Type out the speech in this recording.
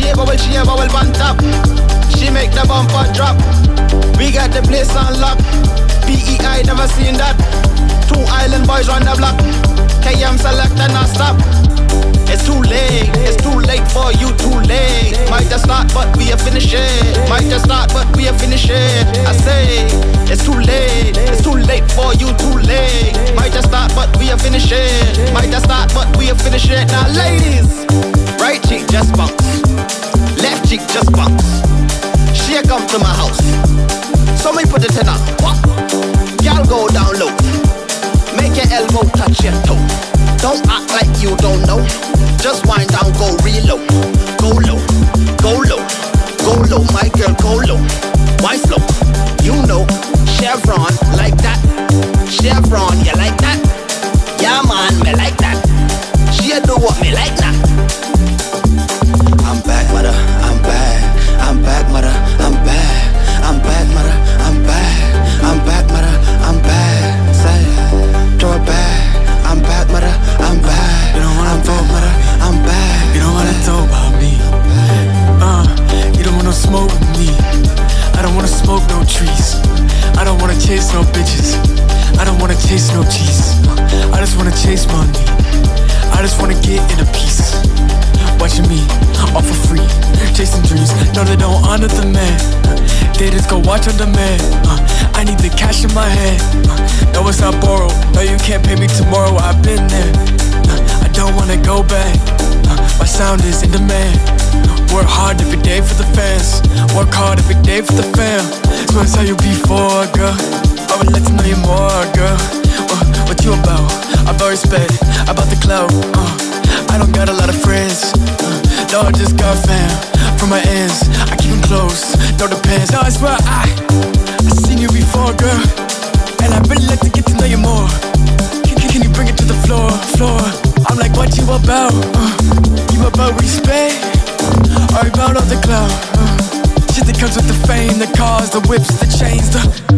she a bubble on top. She make the bumper drop. We got the place on lock. PEI never seen that. Two island boys on the block. Kay Em select and not stop. It's too late, it's too late for you, too late. Might just start, but we are finishing. Might just start, but we are finishing. I say, it's too late, it's too late for you, too late. Might just start, but we are finishing. Might just start, but we are finishing. Now, ladies, right cheek just bounce, left cheek just bounce. She a come to my house, so me put it in her. Y'all go down low, make your elbow touch your toe. Don't act like you don't know. Just wind down, go real low. Go low, go low, go low, my girl, go low. Why slow? You know, chevron like that. Chevron, you like that? Yeah, man, me like that. She do what me like that. Chase no bitches. I don't wanna chase no cheese. I just wanna chase money. I just wanna get in a piece. Watching me, all for free. Chasing dreams, no, they don't honor the man. They just go watch on demand. Uh, I need the cash in my hand. Uh, no, it's not borrowed. No, you can't pay me tomorrow. I've been there. Uh, I don't wanna go back. Uh, my sound is in demand. Work hard every day for the fans. Work hard every day for the fam. I tell you before, girl. I would like to know you more, girl. Uh, what you about? About respect, about the clout. Uh, I don't got a lot of friends. Uh, no, I just got fam. From my ends, I keep them close. No depends. No, I swear I, I seen you before, girl. And I really like to get to know you more. Can, can, you bring it to the floor, floor? I'm like, what you about? Uh, you about respect? Or about all the clout? Uh, comes with the fame, the cars, the whips, the chains, the